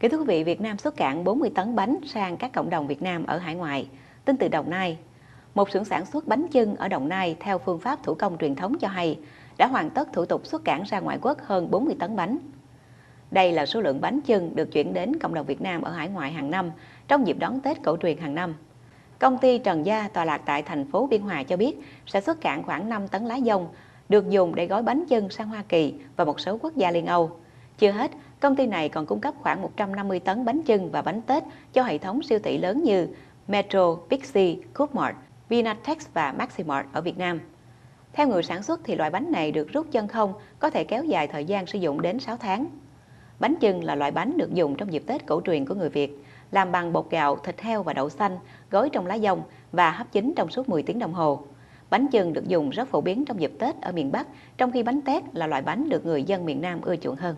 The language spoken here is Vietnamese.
Kính thưa quý vị, Việt Nam xuất cảng 40 tấn bánh sang các cộng đồng Việt Nam ở hải ngoại. Tin từ Đồng Nai, một xưởng sản xuất bánh chưng ở Đồng Nai theo phương pháp thủ công truyền thống cho hay đã hoàn tất thủ tục xuất cảng ra ngoại quốc hơn 40 tấn bánh. Đây là số lượng bánh chưng được chuyển đến cộng đồng Việt Nam ở hải ngoại hàng năm trong dịp đón Tết cổ truyền hàng năm. Công ty Trần Gia tọa lạc tại thành phố Biên Hòa cho biết sẽ xuất cảng khoảng 5 tấn lá dông được dùng để gói bánh chưng sang Hoa Kỳ và một số quốc gia Liên Âu. Chưa hết, công ty này còn cung cấp khoảng 150 tấn bánh chưng và bánh Tết cho hệ thống siêu thị lớn như Metro, Bixi, Coopmart, Vinatex và Maximart ở Việt Nam. Theo người sản xuất thì loại bánh này được rút chân không, có thể kéo dài thời gian sử dụng đến 6 tháng. Bánh chưng là loại bánh được dùng trong dịp Tết cổ truyền của người Việt, làm bằng bột gạo, thịt heo và đậu xanh, gói trong lá dông và hấp chín trong suốt 10 tiếng đồng hồ. Bánh chưng được dùng rất phổ biến trong dịp Tết ở miền Bắc, trong khi bánh tét là loại bánh được người dân miền Nam ưa chuộng hơn.